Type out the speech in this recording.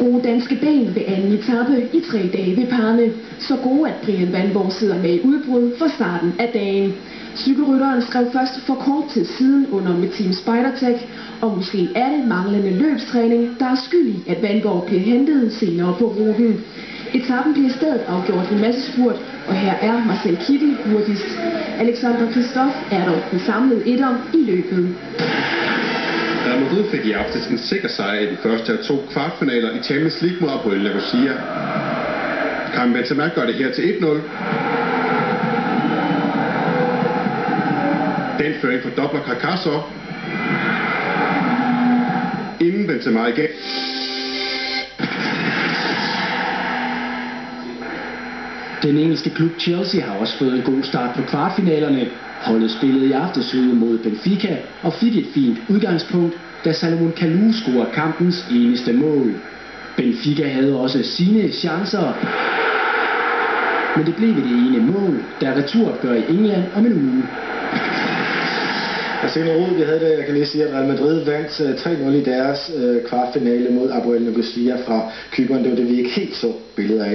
Gode danske ben ved anden etape i tre dage ved parne. Så gode, at Brian Vandborg sidder med i udbrud for starten af dagen. Cykelrytteren skrev først for kort tid siden under med Team Spidertech, og måske er det manglende løbstræning, der er skyld i, at Vandborg bliver hentet senere på ruten. Etappen bliver i stedet afgjort i massespurt, og her er Marcel Kittel hurtigst. Alexander Kristoff er dog den samlede etter i løbet. Madrid fik i aftes en sikker sejr i de første af to kvartfinaler i Champions League mod Apoel Nicosia. Karim Benzema gør det her til 1-0. Den føring for dobler Carcasso. Inden Benzema igen. Den engelske klub Chelsea har også fået en god start på kvartfinalerne. Holdet spillede i aftes ude mod Benfica og fik et fint udgangspunkt, da Salomon Kalou scorede kampens eneste mål. Benfica havde også sine chancer, men det blev det ene mål, der returopgør i England om en uge. Altså en ud, vi havde det, jeg kan lige sige, at Real Madrid vandt øh, 3-0 i deres øh, kvartfinale mod Abuel Nicosia fra Kypern. Det var det, vi ikke helt så billeder af.